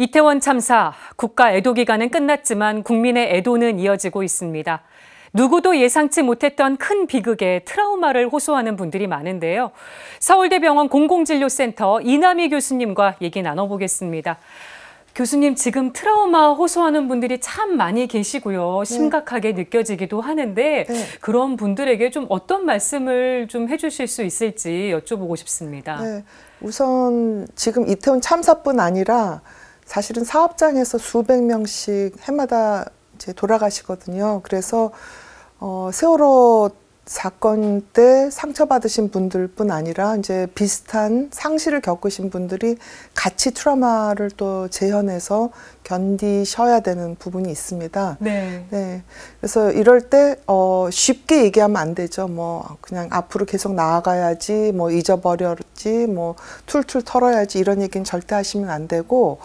이태원 참사, 국가 애도 기간은 끝났지만 국민의 애도는 이어지고 있습니다. 누구도 예상치 못했던 큰 비극에 트라우마를 호소하는 분들이 많은데요. 서울대병원 공공진료센터 이남희 교수님과 얘기 나눠보겠습니다. 교수님, 지금 트라우마 호소하는 분들이 참 많이 계시고요. 심각하게 네. 느껴지기도 하는데 네. 그런 분들에게 좀 어떤 말씀을 좀 해주실 수 있을지 여쭤보고 싶습니다. 네. 우선 지금 이태원 참사뿐 아니라 사실은 사업장에서 수백 명씩 해마다 이제 돌아가시거든요. 그래서 어, 세월호 사건 때 상처받으신 분들뿐 아니라 이제 비슷한 상실을 겪으신 분들이 같이 트라우마를 또 재현해서 견디셔야 되는 부분이 있습니다. 네. 네. 그래서 이럴 때 어, 쉽게 얘기하면 안 되죠. 뭐 그냥 앞으로 계속 나아가야지, 뭐 잊어버렸지, 뭐 툴툴 털어야지 이런 얘기는 절대 하시면 안 되고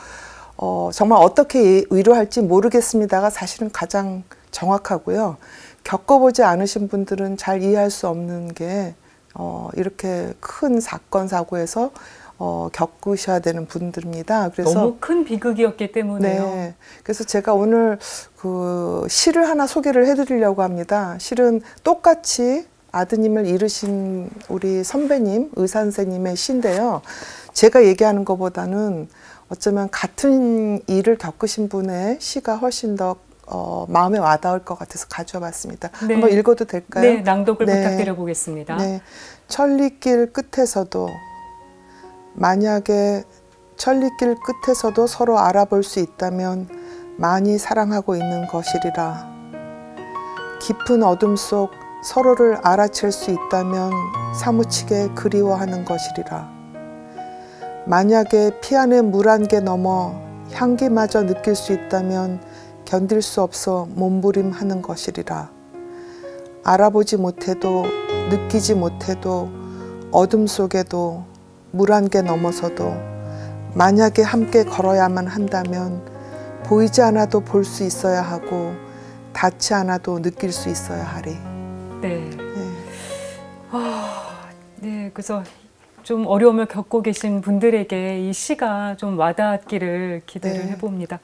어, 정말 어떻게 위로할지 모르겠습니다가 사실은 가장 정확하고요. 겪어보지 않으신 분들은 잘 이해할 수 없는 게 어, 이렇게 큰 사건 사고에서 어, 겪으셔야 되는 분들입니다. 그래서 너무 큰 비극이었기 때문에요. 네. 그래서 제가 오늘 그 시를 하나 소개를 해드리려고 합니다. 실은 똑같이 아드님을 잃으신 우리 선배님 의사 선생님의 시인데요. 제가 얘기하는 것보다는 어쩌면 같은 일을 겪으신 분의 시가 훨씬 더 어, 마음에 와닿을 것 같아서 가져와 봤습니다. 네. 한번 읽어도 될까요? 네, 낭독을 네. 부탁드려 보겠습니다. 네. 천리길 끝에서도 만약에 천리길 끝에서도 서로 알아볼 수 있다면 많이 사랑하고 있는 것이리라. 깊은 어둠 속 서로를 알아챌 수 있다면 사무치게 그리워하는 것이리라. 만약에 피 안에 물 한 개 넘어 향기마저 느낄 수 있다면 견딜 수 없어 몸부림하는 것이리라. 알아보지 못해도 느끼지 못해도 어둠 속에도 물 한 개 넘어서도 만약에 함께 걸어야만 한다면 보이지 않아도 볼 수 있어야 하고 닿지 않아도 느낄 수 있어야 하리. 네. 네. 아, 네. 그래서 좀 어려움을 겪고 계신 분들에게 이 시가 좀 와닿기를 기대를 네. 해봅니다.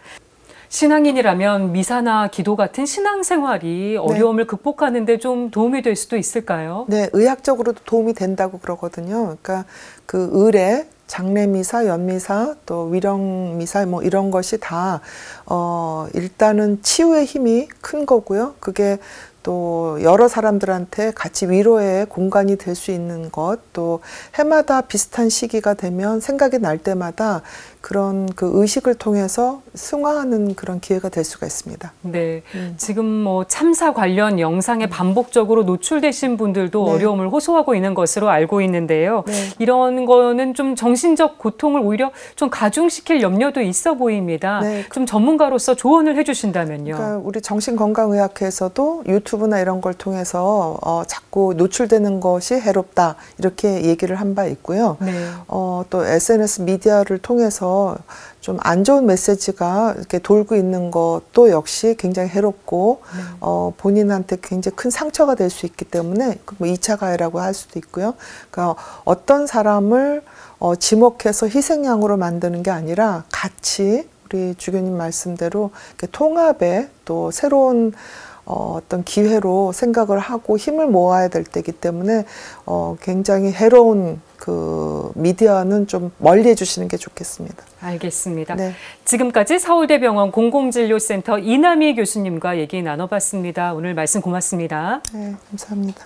신앙인이라면 미사나 기도 같은 신앙생활이 네. 어려움을 네. 극복하는데 좀 도움이 될 수도 있을까요? 네, 의학적으로도 도움이 된다고 그러거든요. 그러니까 그 의례, 장례미사, 연미사, 또 위령미사 뭐 이런 것이 다 어, 일단은 치유의 힘이 큰 거고요. 그게 또 여러 사람들한테 같이 위로의 공간이 될 수 있는 것, 또 해마다 비슷한 시기가 되면 생각이 날 때마다 그런 그 의식을 통해서 승화하는 그런 기회가 될 수가 있습니다. 네. 음. 지금 뭐 참사 관련 영상에 음. 반복적으로 노출되신 분들도 네. 어려움을 호소하고 있는 것으로 알고 있는데요. 네. 이런 거는 좀 정신적 고통을 오히려 좀 가중시킬 염려도 있어 보입니다. 네. 좀 전문가로서 조언을 해주신다면요. 그러니까 우리 정신건강의학회에서도 유튜브 나 이런 걸 통해서 어, 자꾸 노출되는 것이 해롭다 이렇게 얘기를 한 바 있고요. 네. 어, 또 SNS 미디어를 통해서 좀 안 좋은 메시지가 이렇게 돌고 있는 것도 역시 굉장히 해롭고 네. 어, 본인한테 굉장히 큰 상처가 될 수 있기 때문에 그뭐 2차 가해라고 할 수도 있고요. 그러니까 어떤 사람을 어, 지목해서 희생양으로 만드는 게 아니라 같이 우리 주교님 말씀대로 통합에 또 새로운 어, 어떤 기회로 생각을 하고 힘을 모아야 될 때이기 때문에 어, 굉장히 해로운 그 미디어는 좀 멀리 해주시는 게 좋겠습니다. 알겠습니다. 네. 지금까지 서울대병원 공공진료센터 이남희 교수님과 얘기 나눠봤습니다. 오늘 말씀 고맙습니다. 네, 감사합니다.